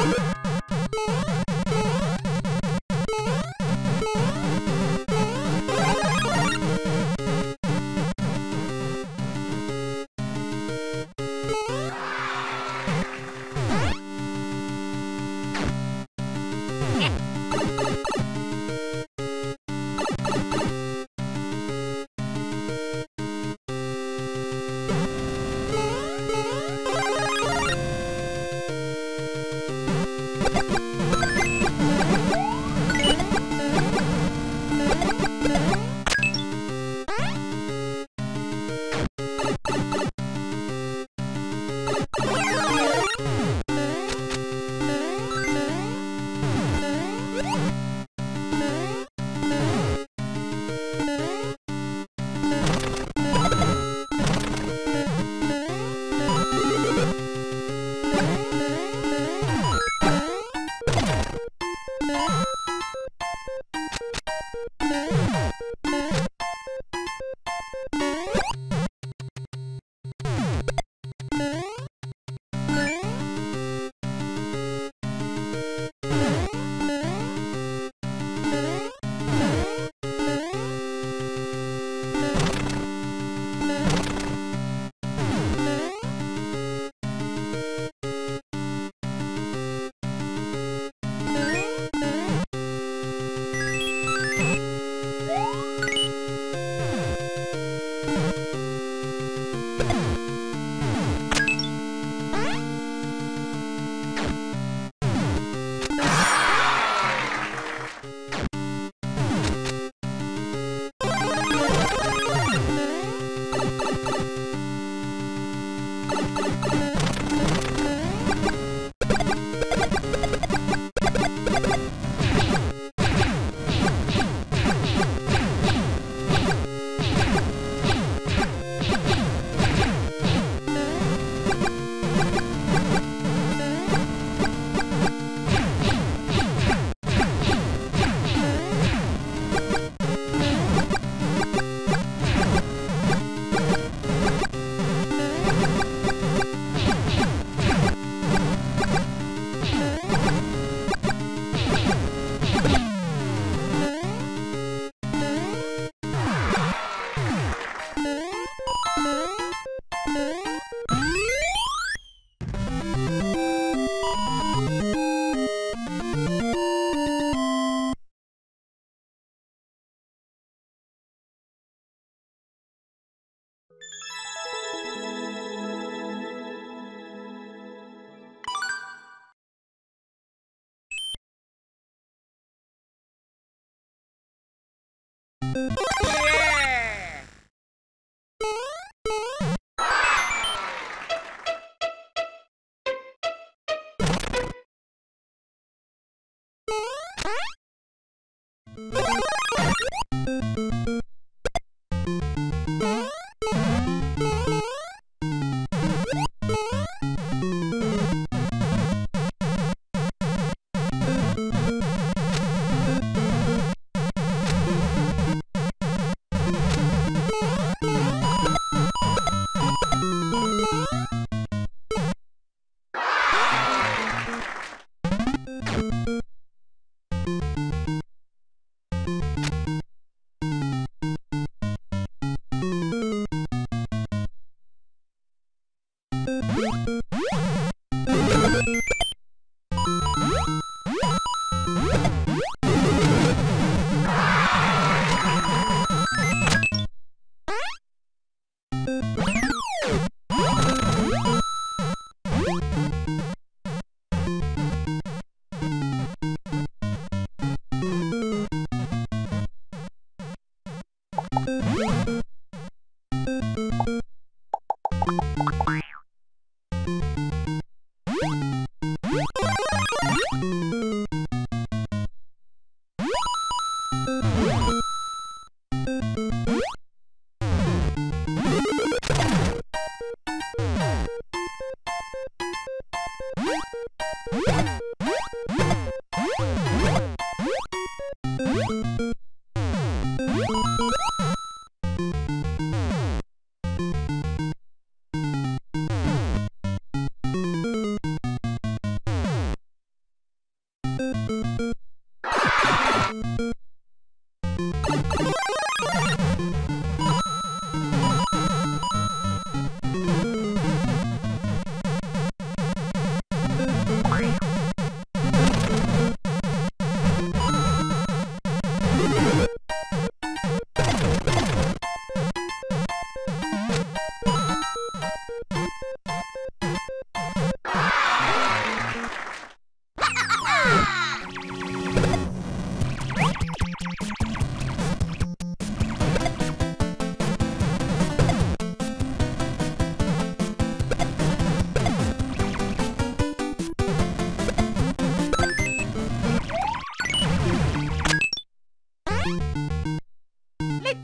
Woo!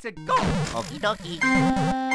Let's go! Okie dokie.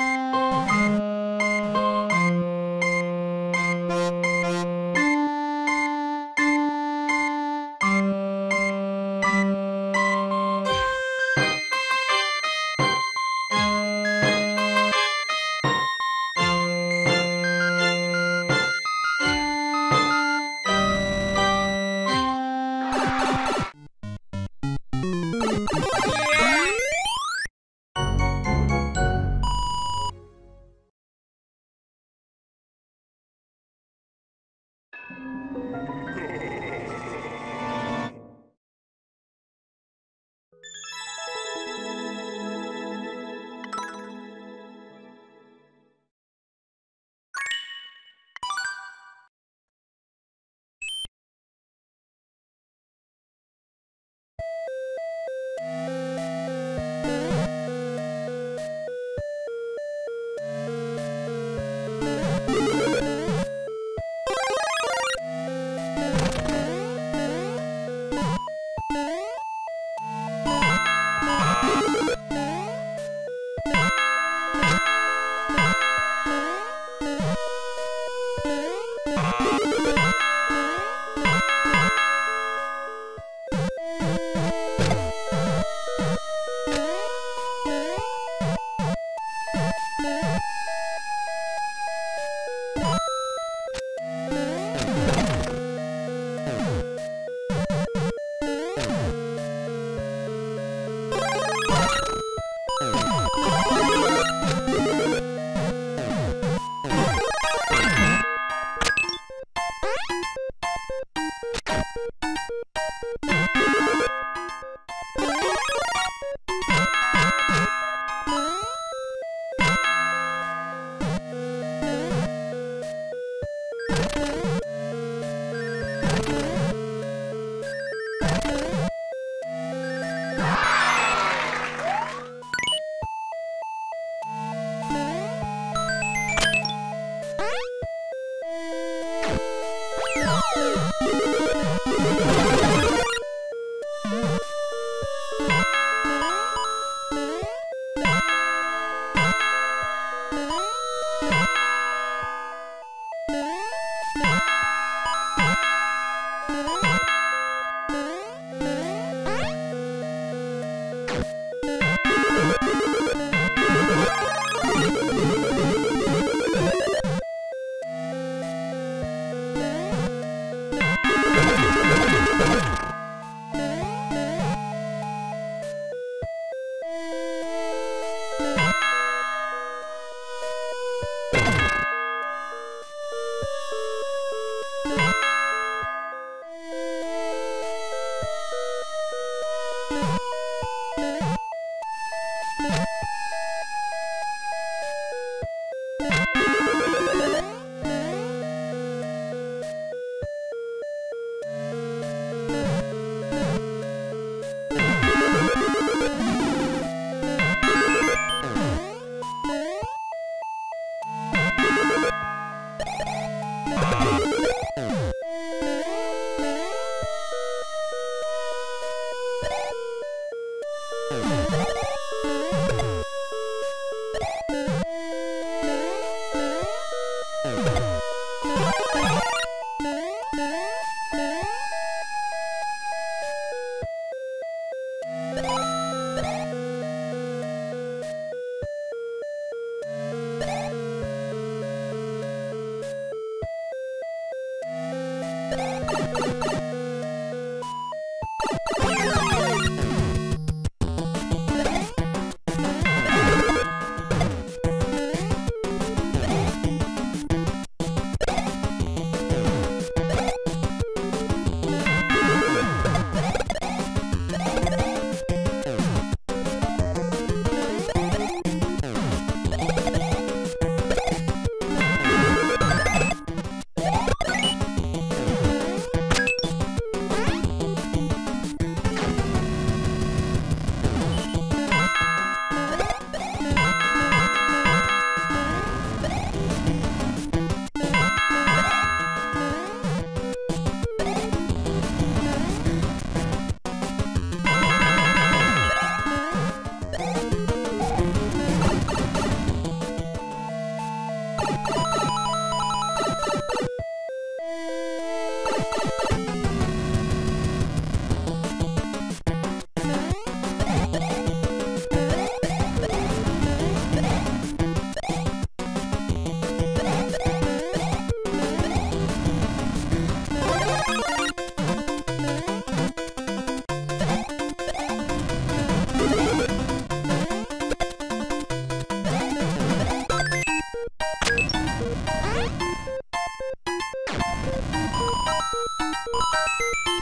Oh.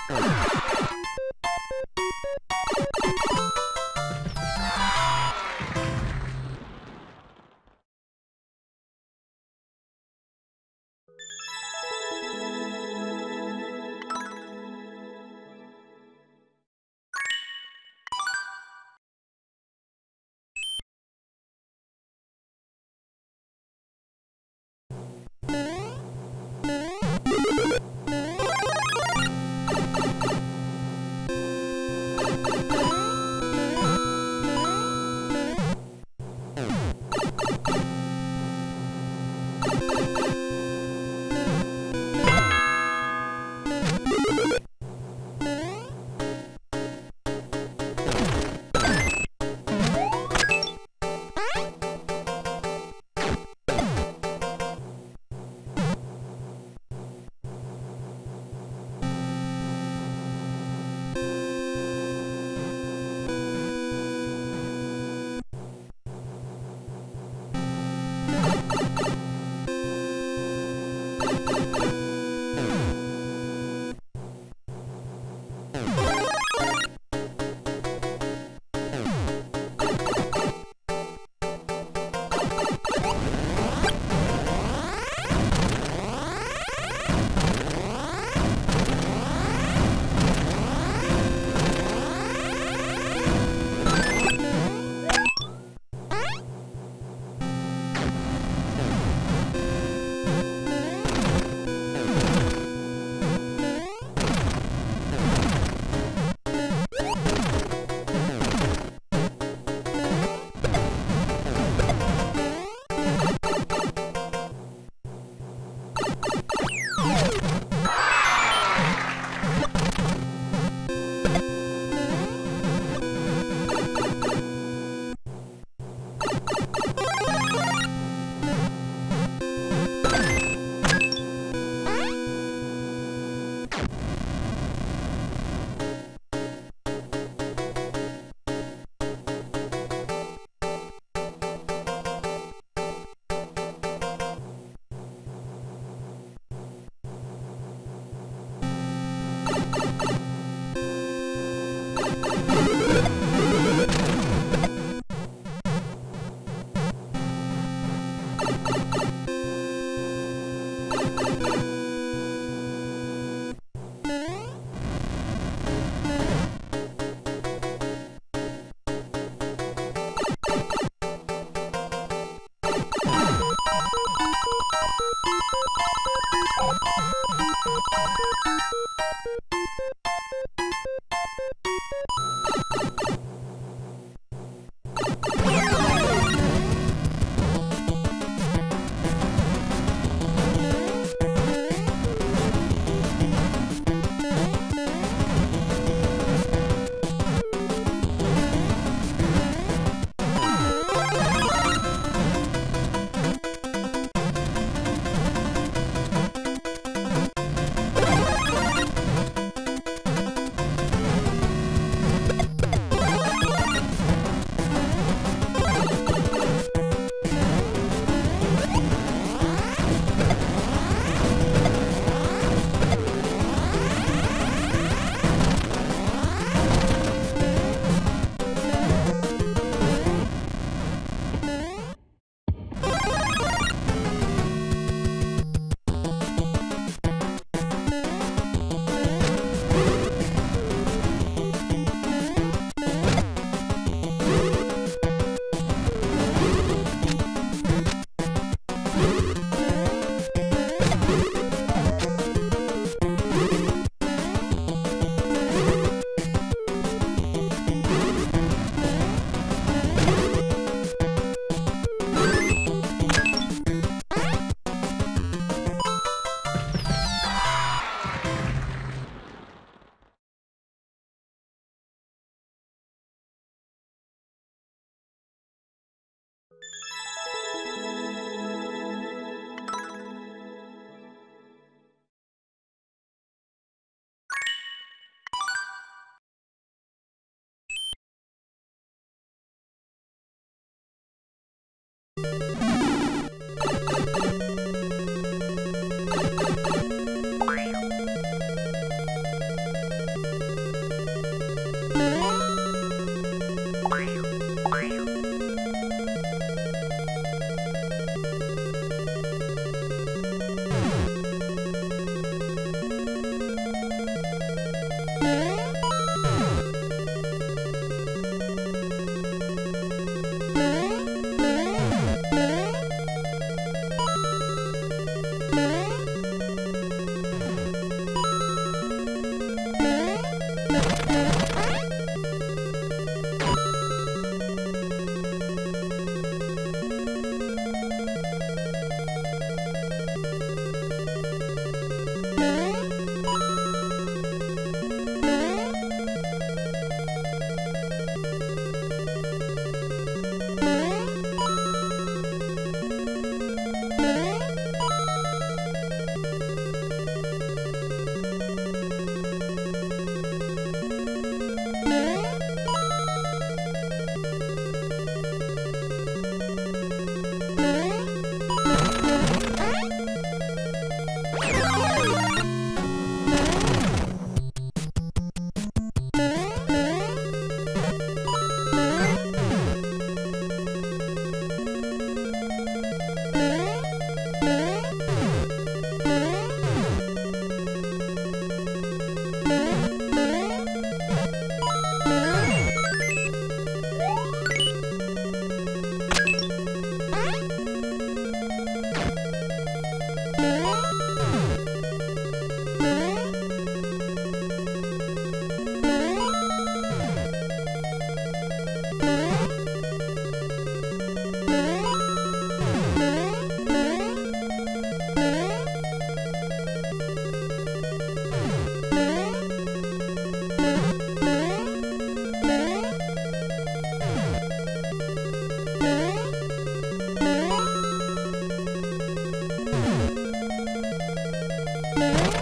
my God.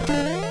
Bye.